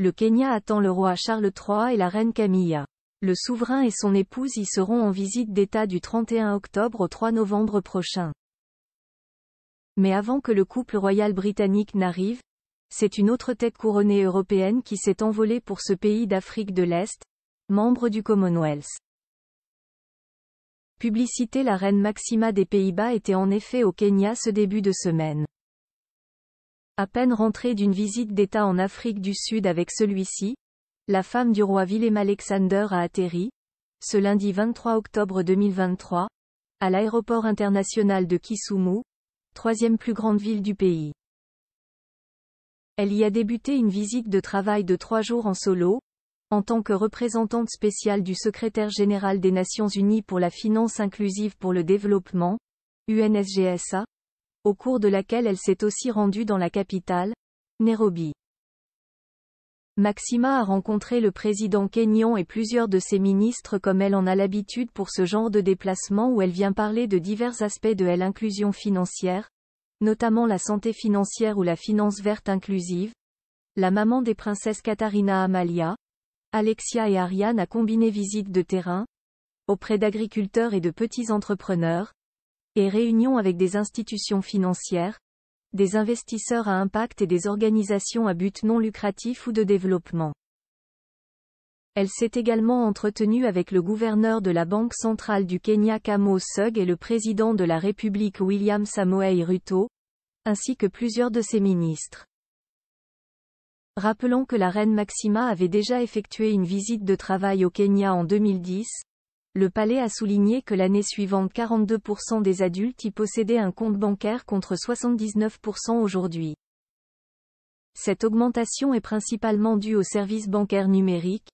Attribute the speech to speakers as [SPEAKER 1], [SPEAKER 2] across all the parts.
[SPEAKER 1] Le Kenya attend le roi Charles III et la reine Camilla. Le souverain et son épouse y seront en visite d'État du 31 octobre au 3 novembre prochain. Mais avant que le couple royal britannique n'arrive, c'est une autre tête couronnée européenne qui s'est envolée pour ce pays d'Afrique de l'Est, membre du Commonwealth. Publicité La reine Maxima des Pays-Bas était en effet au Kenya ce début de semaine. À peine rentrée d'une visite d'État en Afrique du Sud avec celui-ci, la femme du roi Willem-Alexander a atterri, ce lundi 23 octobre 2023, à l'aéroport international de Kisumu, troisième plus grande ville du pays. Elle y a débuté une visite de travail de trois jours en solo, en tant que représentante spéciale du secrétaire général des Nations Unies pour la finance inclusive pour le développement, UNSGSA, au cours de laquelle elle s'est aussi rendue dans la capitale, Nairobi. Maxima a rencontré le président kényan et plusieurs de ses ministres comme elle en a l'habitude pour ce genre de déplacement où elle vient parler de divers aspects de l'inclusion financière, notamment la santé financière ou la finance verte inclusive. La maman des princesses Katharina Amalia, Alexia et Ariane a combiné visites de terrain, auprès d'agriculteurs et de petits entrepreneurs, et réunions avec des institutions financières, des investisseurs à impact et des organisations à but non lucratif ou de développement. Elle s'est également entretenue avec le gouverneur de la Banque centrale du Kenya Kamo Sug et le président de la République William Samoei Ruto, ainsi que plusieurs de ses ministres. Rappelons que la reine Maxima avait déjà effectué une visite de travail au Kenya en 2010. Le palais a souligné que l'année suivante 42% des adultes y possédaient un compte bancaire contre 79% aujourd'hui. Cette augmentation est principalement due aux services bancaires numériques,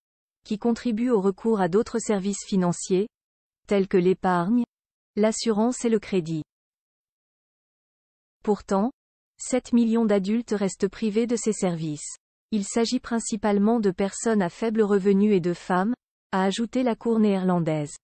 [SPEAKER 1] qui contribue au recours à d'autres services financiers, tels que l'épargne, l'assurance et le crédit. Pourtant, 7 millions d'adultes restent privés de ces services. Il s'agit principalement de personnes à faible revenu et de femmes, a ajouté la Cour néerlandaise.